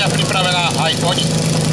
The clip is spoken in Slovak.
a pripravená aj koň.